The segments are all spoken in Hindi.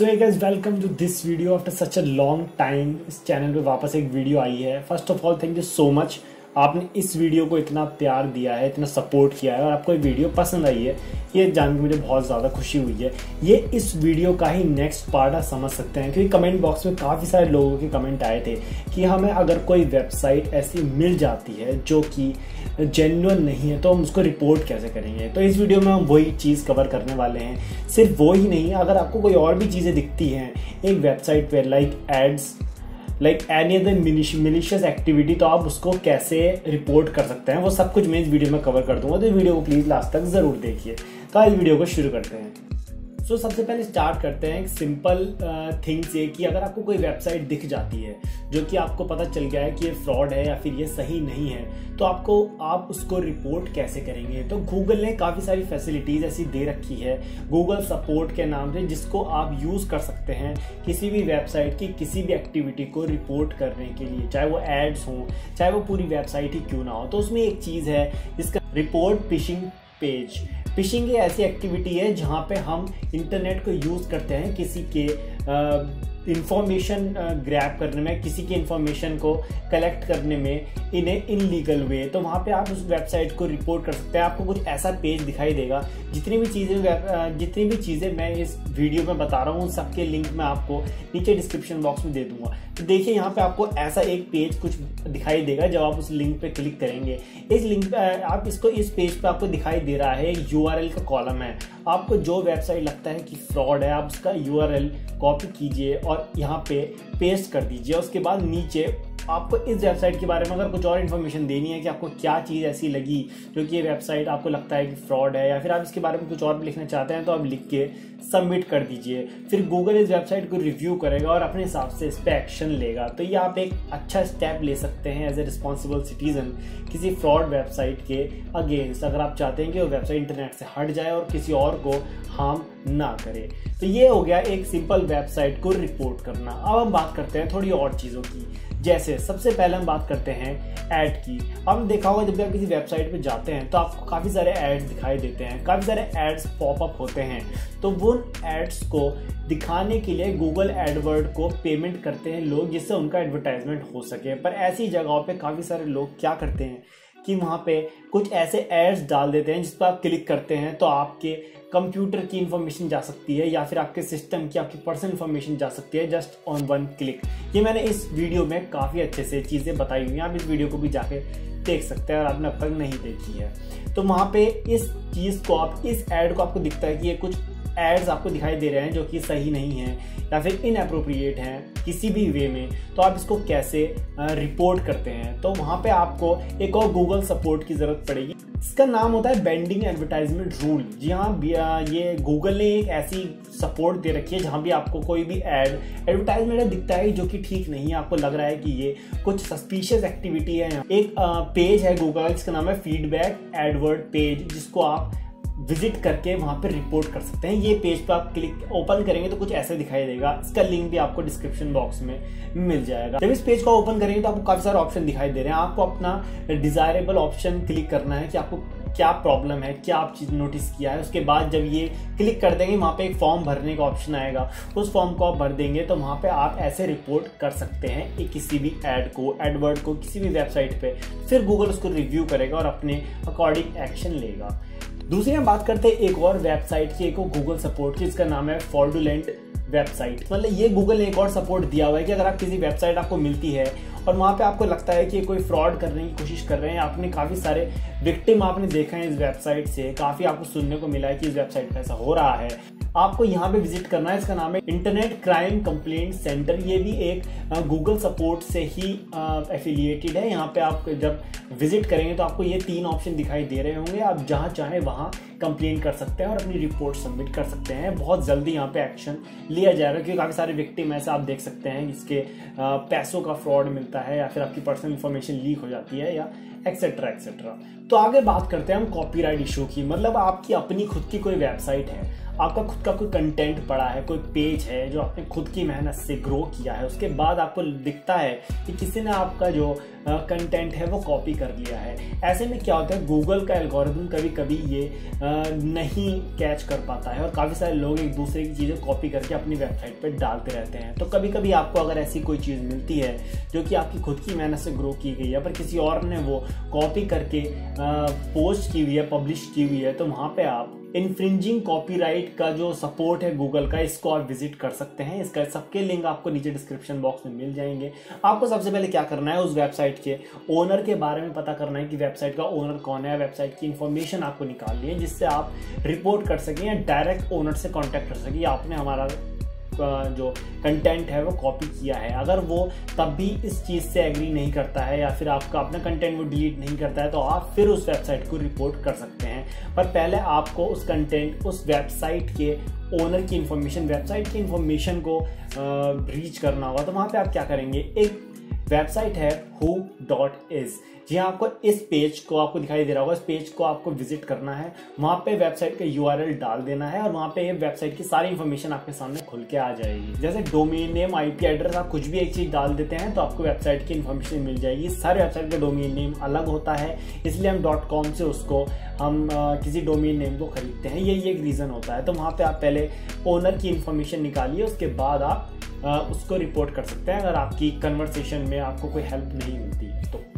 So so, guys welcome to this video after such a long time इस चैनल पे वापस एक वीडियो आई है। First of all thank you so much आपने इस वीडियो को इतना प्यार दिया है, इतना सपोर्ट किया है और आपको ये वीडियो पसंद आई है, ये जान के मुझे बहुत ज़्यादा खुशी हुई है। ये इस वीडियो का ही नेक्स्ट पार्ट आप समझ सकते हैं, क्योंकि कमेंट बॉक्स में काफ़ी सारे लोगों के कमेंट आए थे कि हमें अगर कोई वेबसाइट ऐसी मिल जाती है जो कि जेन्युन नहीं है तो हम उसको रिपोर्ट कैसे करेंगे? तो इस वीडियो में हम वही चीज़ कवर करने वाले हैं। सिर्फ़ वो ही नहीं, अगर आपको कोई और भी चीज़ें दिखती हैं, एक वेबसाइट पर like ads like any other malicious activity तो आप उसको कैसे रिपोर्ट कर सकते हैं? वो सब कुछ मैं इस वीडियो में कवर कर दूँगा। तो वीडियो को प्लीज़ लास्ट तक ज़रूर देखिए। तो आज वीडियो को शुरू करते हैं। सो so, सबसे पहले स्टार्ट करते हैं सिंपल थिंग से कि अगर आपको कोई वेबसाइट दिख जाती है जो कि आपको पता चल गया है कि ये फ्रॉड है या फिर ये सही नहीं है तो आपको आप उसको रिपोर्ट कैसे करेंगे? तो गूगल ने काफ़ी सारी फैसिलिटीज़ ऐसी दे रखी है गूगल सपोर्ट के नाम से जिसको आप यूज़ कर सकते हैं किसी भी वेबसाइट की किसी भी एक्टिविटी को रिपोर्ट करने के लिए चाहे वो एड्स हों चाहे वो पूरी वेबसाइट ही क्यों ना हो। तो उसमें एक चीज़ है जिसका रिपोर्ट फिशिंग पेज फिशिंग ऐसी एक्टिविटी है जहाँ पे हम इंटरनेट को यूज़ करते हैं किसी के इंफॉर्मेशन ग्रैप करने में, किसी की इंफॉर्मेशन को कलेक्ट करने में, इन्हें इनलीगल वे तो वहाँ पे आप उस वेबसाइट को रिपोर्ट कर सकते हैं। आपको कुछ ऐसा पेज दिखाई देगा, जितनी भी चीज़ें जितनी भी चीज़ें मैं इस वीडियो में बता रहा हूँ, उन सबके लिंक मैं आपको नीचे डिस्क्रिप्शन बॉक्स में दे दूँगा। तो देखिए, यहाँ पे आपको ऐसा एक पेज कुछ दिखाई देगा, जब आप उस लिंक पे क्लिक करेंगे। इस लिंक पे आप इसको, इस पेज पे आपको दिखाई दे रहा है यूआरएल का कॉलम है। आपको जो वेबसाइट लगता है कि फ्रॉड है, आप उसका यूआरएल कॉपी कीजिए और यहाँ पे पेस्ट कर दीजिए, उसके बाद नीचे आपको इस वेबसाइट के बारे में अगर कुछ और इन्फॉर्मेशन देनी है कि आपको क्या चीज़ ऐसी लगी जो कि ये वेबसाइट आपको लगता है कि फ्रॉड है या फिर आप इसके बारे में कुछ और भी लिखना चाहते हैं तो आप लिख के सबमिट कर दीजिए। फिर गूगल इस वेबसाइट को रिव्यू करेगा और अपने हिसाब से इस पर एक्शन लेगा। तो ये आप एक अच्छा स्टेप ले सकते हैं एज ए रिस्पॉन्सिबल सिटीजन किसी फ्रॉड वेबसाइट के अगेंस्ट अगर आप चाहते हैं कि वो वेबसाइट इंटरनेट से हट जाए और किसी और को हार्म ना करे। तो ये हो गया एक सिंपल वेबसाइट को रिपोर्ट करना। अब हम बात करते हैं थोड़ी और चीज़ों की, जैसे सबसे पहले हम बात करते हैं ऐड की। आपने देखा होगा जब भी आप किसी वेबसाइट पे जाते हैं तो आपको काफ़ी सारे एड्स दिखाई देते हैं, काफ़ी सारे एड्स पॉपअप होते हैं। तो वो एड्स को दिखाने के लिए गूगल एडवर्ड को पेमेंट करते हैं लोग, जिससे उनका एडवर्टाइजमेंट हो सके। पर ऐसी जगहों पर काफ़ी सारे लोग क्या करते हैं? कि वहाँ पे कुछ ऐसे एड्स डाल देते हैं जिस पर आप क्लिक करते हैं तो आपके कंप्यूटर की इन्फॉर्मेशन जा सकती है या फिर आपके सिस्टम की आपकी पर्सनल इन्फॉर्मेशन जा सकती है जस्ट ऑन वन क्लिक ये मैंने इस वीडियो में काफ़ी अच्छे से चीज़ें बताई हुई हैं। आप इस वीडियो को भी जाके देख सकते हैं और आपने अब तक नहीं देखी है। तो वहाँ पे इस चीज़ को आप, इस एड को आपको दिखता है कि ये कुछ एड्स आपको दिखाई दे रहे हैं जो कि सही नहीं है या फिर इनअप्रोप्रिएट हैं किसी भी वे में तो आप इसको कैसे रिपोर्ट करते हैं? तो वहाँ पे आपको एक और गूगल सपोर्ट की ज़रूरत पड़ेगी। इसका नाम होता है बेंडिंग एडवर्टाइजमेंट रूल जी हाँ ये गूगल ने एक ऐसी सपोर्ट दे रखी है जहाँ भी आपको कोई भी एड एडवर्टाइजमेंट दिखता है जो कि ठीक नहीं है। आपको लग रहा है कि ये कुछ सस्पिशियस एक्टिविटी है। एक पेज है गूगल जिसका नाम है फीडबैक एडवर्ड पेज जिसको आप विज़िट करके वहाँ पर रिपोर्ट कर सकते हैं। ये पेज पर आप क्लिक, ओपन करेंगे तो कुछ ऐसे दिखाई देगा। इसका लिंक भी आपको डिस्क्रिप्शन बॉक्स में मिल जाएगा। जब इस पेज को ओपन करेंगे तो आपको काफ़ी सारे ऑप्शन दिखाई दे रहे हैं। आपको अपना डिजायरेबल ऑप्शन क्लिक करना है कि आपको क्या प्रॉब्लम है, क्या आप चीज़ नोटिस किया है। उसके बाद जब ये क्लिक कर देंगे, वहाँ पे एक फॉर्म भरने का ऑप्शन आएगा। उस फॉर्म को आप भर देंगे तो वहाँ पे आप ऐसे रिपोर्ट कर सकते हैं किसी भी एड को एडवर्ड को किसी भी वेबसाइट पे। फिर गूगल उसको रिव्यू करेगा और अपने अकॉर्डिंग एक्शन लेगा। दूसरी हम बात करते हैं एक और वेबसाइट की, एक और गूगल सपोर्ट की इसका नाम है फॉर्डुलेंट वेबसाइट मतलब ये गूगल ने एक और सपोर्ट दिया हुआ है कि अगर आप किसी वेबसाइट आपको मिलती है और वहाँ पे आपको लगता है कि कोई फ्रॉड करने की कोशिश कर रहे हैं, आपने काफ़ी सारे विक्टिम आपने देखा है इस वेबसाइट से, काफ़ी आपको सुनने को मिला है कि इस वेबसाइट पर ऐसा हो रहा है। आपको यहाँ पे विज़िट करना है। इसका नाम है इंटरनेट क्राइम कंप्लेंट सेंटर ये भी एक गूगल सपोर्ट से ही एफिलिएटेड है। यहाँ पे आप जब विज़िट करेंगे तो आपको ये तीन ऑप्शन दिखाई दे रहे होंगे। आप जहाँ चाहें वहाँ कंप्लेन कर सकते हैं और अपनी रिपोर्ट सबमिट कर सकते हैं। बहुत जल्दी यहाँ पे एक्शन लिया जाएगा क्योंकि काफ़ी सारे विक्टिम ऐसे आप देख सकते हैं, जिसके पैसों का फ्रॉड मिलता है या फिर आपकी पर्सनल इन्फॉर्मेशन लीक हो जाती है या एक्सेट्रा एक्सेट्रा तो आगे बात करते हैं हम कॉपीराइट इशू की। मतलब आपकी अपनी खुद की कोई वेबसाइट है, आपका खुद का कोई कंटेंट पड़ा है, कोई पेज है जो आपने खुद की मेहनत से ग्रो किया है, उसके बाद आपको दिखता है कि किसी ने आपका जो कंटेंट है वो कॉपी कर लिया है। ऐसे में क्या होता है गूगल का एल्गोरिदम कभी कभी ये नहीं कैच कर पाता है और काफ़ी सारे लोग एक दूसरे की चीज़ें कॉपी करके अपनी वेबसाइट पर डालते रहते हैं। तो कभी कभी आपको अगर ऐसी कोई चीज़ मिलती है जो कि आपकी खुद की मेहनत से ग्रो की गई है पर किसी और ने वो कॉपी करके पोस्ट की हुई है पब्लिश की हुई है तो वहाँ पे आप इन्फ्रिंजिंग कॉपीराइट का जो सपोर्ट है गूगल का, इसको आप विज़िट कर सकते हैं। इसका सबके लिंक आपको नीचे डिस्क्रिप्शन बॉक्स में मिल जाएँगे। आपको सबसे पहले क्या करना है उस वेबसाइट के ओनर के बारे में पता करना है कि वेबसाइट का ओनर कौन है वेबसाइट की इन्फॉर्मेशन आपको निकालनी है जिससे आप रिपोर्ट कर सकें या डायरेक्ट ओनर से कॉन्टेक्ट कर सकें। आपने हमारा जो कंटेंट है वो कॉपी किया है। अगर वो तब भी इस चीज़ से एग्री नहीं करता है या फिर आपका अपना कंटेंट वो डिलीट नहीं करता है तो आप फिर उस वेबसाइट को रिपोर्ट कर सकते हैं। पर पहले आपको उस कंटेंट उस वेबसाइट के ओनर की इंफॉर्मेशन वेबसाइट की इंफॉर्मेशन को रीच करना होगा। तो वहाँ पे आप क्या करेंगे? एक वेबसाइट है हु डॉट इज़ जी हाँ आपको इस पेज को आपको दिखाई दे रहा होगा इस पेज को आपको विज़िट करना है। वहाँ पे वेबसाइट का यूआरएल डाल देना है और वहाँ पे वेबसाइट की सारी इन्फॉर्मेशन आपके सामने खुल के आ जाएगी। जैसे डोमेन नेम आईपी एड्रेस आप कुछ भी एक चीज़ डाल देते हैं तो आपको वेबसाइट की इन्फॉर्मेशन मिल जाएगी। सारे वेबसाइट का डोमेन नेम अलग होता है इसलिए हम डॉट कॉम से उसको हम आ, किसी डोमेन नेम को खरीदते हैं। यही एक रीजन होता है। तो वहाँ पे आप पहले ओनर की इन्फॉर्मेशन निकालिए उसके बाद आप उसको रिपोर्ट कर सकते हैं। अगर आपकी कन्वर्सेशन में आपको कोई हेल्प नहीं मिलती।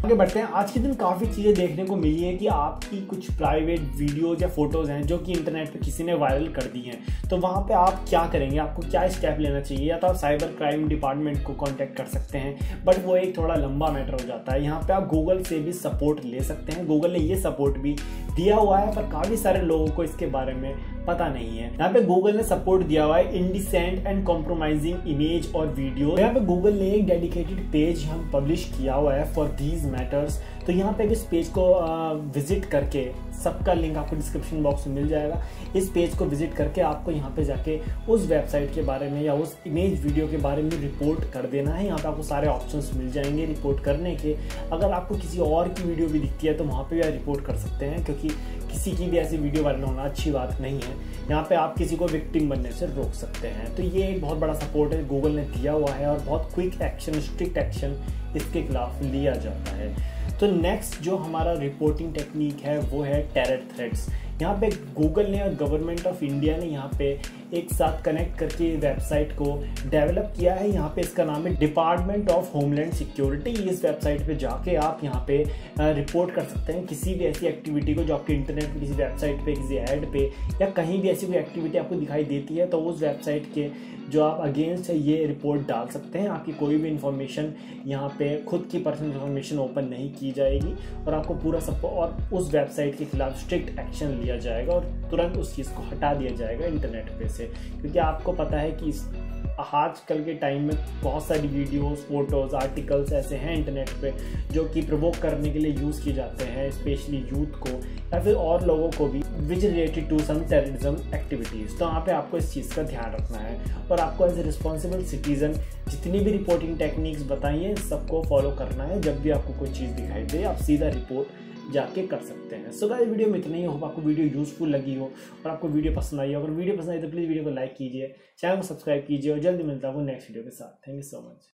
आगे बढ़ते हैं। आज के दिन काफ़ी चीज़ें देखने को मिली हैं कि आपकी कुछ प्राइवेट वीडियोज़ या फ़ोटोज़ हैं जो कि इंटरनेट पे किसी ने वायरल कर दी हैं। तो वहाँ पे आप क्या करेंगे? आपको क्या स्टेप लेना चाहिए? या तो आप साइबर क्राइम डिपार्टमेंट को कॉन्टैक्ट कर सकते हैं बट वो एक थोड़ा लंबा मैटर हो जाता है। यहाँ पर आप गूगल से भी सपोर्ट ले सकते हैं। गूगल ने ये सपोर्ट भी दिया हुआ है, पर काफ़ी सारे लोगों को इसके बारे में पता नहीं है। यहाँ पे गूगल ने सपोर्ट दिया हुआ है इंडिसेंट एंड कॉम्प्रोमाइजिंग इमेज और वीडियो यहाँ पे गूगल ने एक डेडिकेटेड पेज हम पब्लिश किया हुआ है फॉर दीज मैटर्स तो यहाँ पे इस पेज को विज़िट करके सबका लिंक आपको डिस्क्रिप्शन बॉक्स में मिल जाएगा। इस पेज को विज़िट करके आपको यहाँ पे जाके उस वेबसाइट के बारे में या उस इमेज वीडियो के बारे में रिपोर्ट कर देना है। यहाँ पे आपको सारे ऑप्शंस मिल जाएँगे रिपोर्ट करने के। अगर आपको किसी और की वीडियो भी दिखती है तो वहाँ पर भी आप रिपोर्ट कर सकते हैं, क्योंकि किसी की भी ऐसी वीडियो वायरल होना अच्छी बात नहीं है। यहाँ पे आप किसी को विक्टिम बनने से रोक सकते हैं। तो ये एक बहुत बड़ा सपोर्ट है गूगल ने दिया हुआ है और बहुत क्विक एक्शन स्ट्रिक्ट एक्शन इसके खिलाफ लिया जाता है। तो नेक्स्ट जो हमारा रिपोर्टिंग टेक्निक है, वो है टेरर थ्रेट्स यहाँ पे गूगल ने और गवर्नमेंट ऑफ़ इंडिया ने यहाँ पे एक साथ कनेक्ट करके वेबसाइट को डेवलप किया है। यहाँ पे इसका नाम है डिपार्टमेंट ऑफ़ होमलैंड सिक्योरिटी इस वेबसाइट पे जाके आप यहाँ पे रिपोर्ट कर सकते हैं किसी भी ऐसी एक्टिविटी को जो आपके इंटरनेट किसी वेबसाइट पे, किसी ऐड पे या कहीं भी ऐसी कोई एक्टिविटी आपको दिखाई देती है तो उस वेबसाइट के जो आप अगेंस्ट है, ये रिपोर्ट डाल सकते हैं। आपकी कोई भी इंफॉर्मेशन यहाँ पे, खुद की पर्सनल इंफॉर्मेशन ओपन नहीं की जाएगी और आपको पूरा सब और उस वेबसाइट के खिलाफ स्ट्रिक्ट एक्शन लिया जाएगा और तुरंत उस चीज़ को हटा दिया जाएगा इंटरनेट पे से। क्योंकि आपको पता है कि इस आजकल के टाइम में बहुत सारी वीडियोस फ़ोटोज़ आर्टिकल्स ऐसे हैं इंटरनेट पे, जो कि प्रवोक करने के लिए यूज़ किए जाते हैं स्पेशली यूथ को, या फिर और लोगों को भी which related to some terrorism activities तो वहाँ पे आपको इस चीज़ का ध्यान रखना है। और आपको एज ए रिस्पॉन्सिबल सिटीज़न जितनी भी रिपोर्टिंग टेक्निक्स बताइए सबको फॉलो करना है। जब भी आपको कोई चीज़ दिखाई दे, आप सीधा रिपोर्ट जाके कर सकते हैं। सो गाइस वीडियो में इतना ही। होप आपको वीडियो यूजफुल लगी हो और आपको वीडियो पसंद आई हो। अगर वीडियो पसंद आई तो प्लीज़ वीडियो को लाइक कीजिए चैनल को सब्सक्राइब कीजिए और जल्दी मिलता हूँ नेक्स्ट वीडियो के साथ। Thank you so much